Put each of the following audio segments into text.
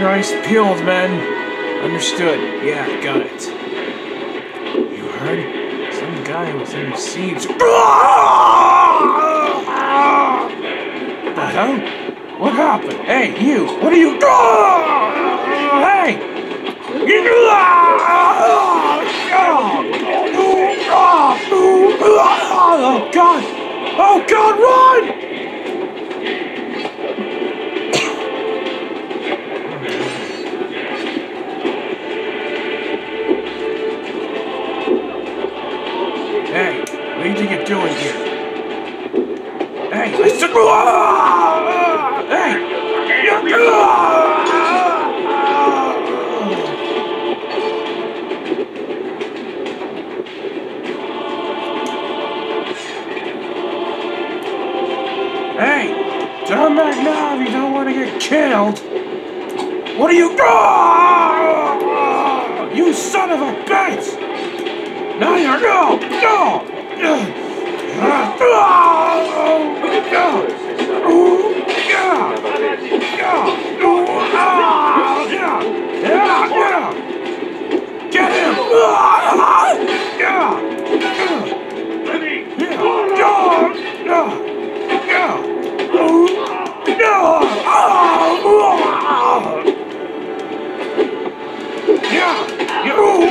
Your eyes peeled, man. Understood. Yeah, got it. You heard? Some guy was in the siege. What the hell? What happened? Hey, you! What are you? Hey! Oh God! Oh God! Run! What do you think you're doing here? Hey, I said, hey! Turn back now if you don't want to get killed. What are you? You son of a bitch! Now you're no, no. Yeah! You!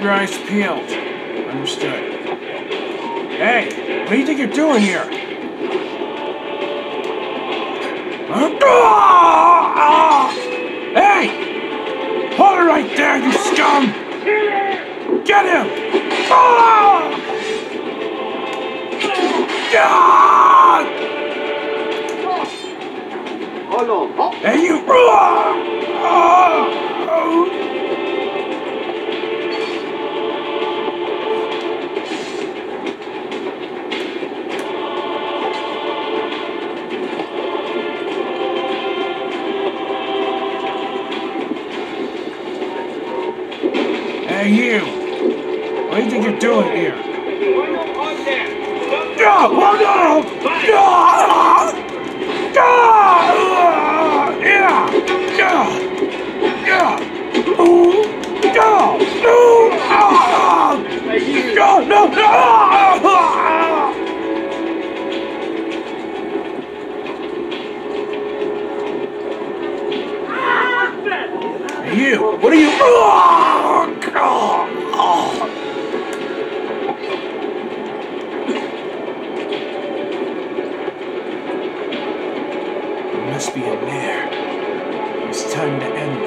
Keep your eyes peeled. Understood. Hey, what do you think you're doing here? Hey! Hold it right there, you scum! Get him! Ah! Ah! Hey, you! Ah! Hey, you! What do you think you're doing here? Yeah, oh no! Yeah! Yeah! Yeah! Yeah! Yeah! Ooh! Yeah! Ooh! Ah! Yeah! No! No! Ah! Hey, you! What are you? Ah! Must be. It's time to end